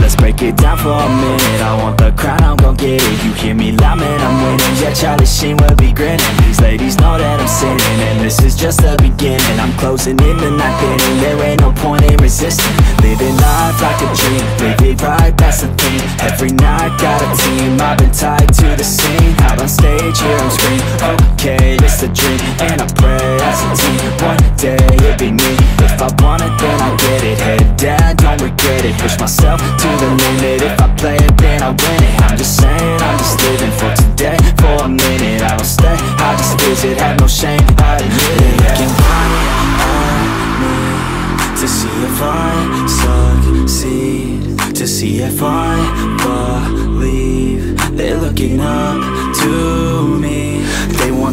Let's break it down for a minute. I want the crown, I'm gon' get it. You hear me loud, man, I'm winning. Yeah, Charlie Sheen will be grinning. These ladies know that I'm sinning And this is just the beginning. I'm closing in the night inning There ain't no point in resisting. Living life like a dream. Live it right, that's the thing. Every night, got a team. I've been tied to the scene. Out on stage, here I'm screaming Okay, it's a dream. And I pray as a team I want it, then I get it. Head down, don't regret it. Push myself to the limit. If I play it, then I win it. I'm just saying, I'm just living for today. For a minute, I don't stay. I just visit, have no shame,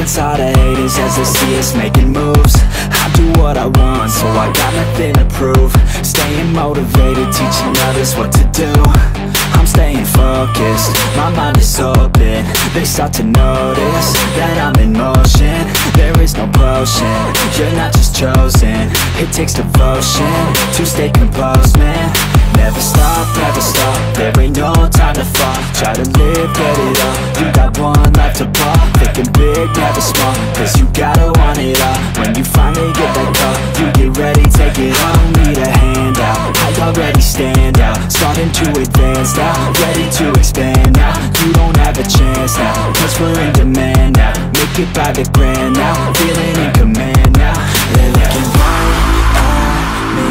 All the haters as they see us making moves. I do what I want, so I got nothing to prove. Staying motivated, teaching others what to do I'm staying focused, my mind is open. They start to notice that I'm in motion. There is no potion, you're not just chosen. It takes devotion to stay composed, man Never stop, never stop, there ain't no time to fall. Try to live, get it up, you got one life to pop. Thinking big, never small, cause you gotta want it all it by the grand now, feeling in command now. They're looking right at me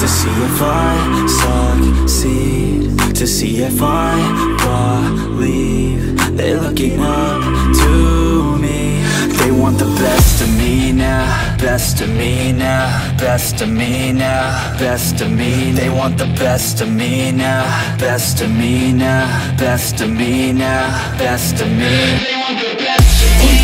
to see if I succeed To see if I believe. They're looking up to me. They want the best of me now. Best of me now. Best of me now. Best of me. They want the best of me now. Best of me now. Best of me now. Best of me I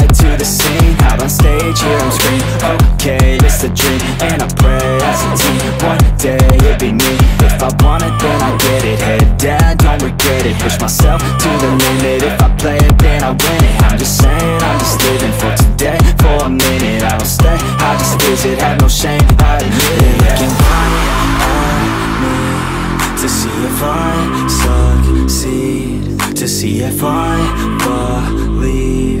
to the scene Out on stage, here I'm screaming Okay, it's a dream And I pray as a team. One day, it'll be me. If I want it, then I get it. Head down, don't regret it. Push myself to the limit. If I play it, then I win it. I'm just saying, I'm just living for today. For a minute, I don't stay. I just visit, have no shame, I admit it. Looking right at me To see if I succeed. To see if I believe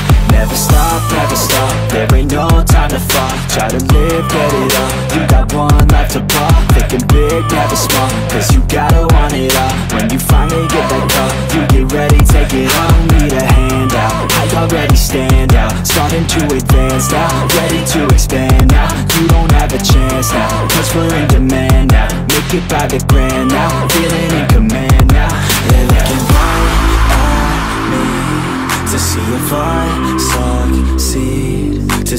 Never stop, never stop, there ain't no time to fall Try to live, get it up, you got one life to pop Thinking big, never small, cause you gotta want it all. When you finally get that call, you get ready, take it on. Need a hand out, I already stand out. Starting to advance now, ready to expand now. You don't have a chance now, cause we're in demand now. Make it by the grand now, feeling in command now. They're looking right at me To see if I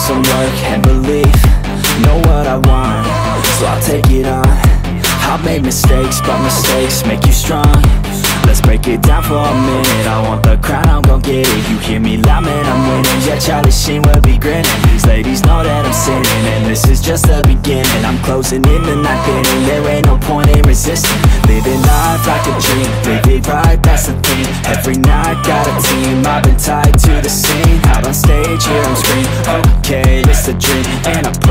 some work and belief Know what I want, so I'll take it on. I've made mistakes, but mistakes make you strong Let's break it down for a minute. I want the crown, I'm gon' get it. You hear me loud, man, I'm winning. Yeah, Charlie Sheen will be grinning. These ladies know that I'm sinning And this is just the beginning. I'm closing in the ninth inning There ain't no point in resisting. Living life like a dream Live it right, that's the thing. Every night, got a team I've been tied to the scene. Out on stage, here I'm screaming Okay, it's a dream And I pray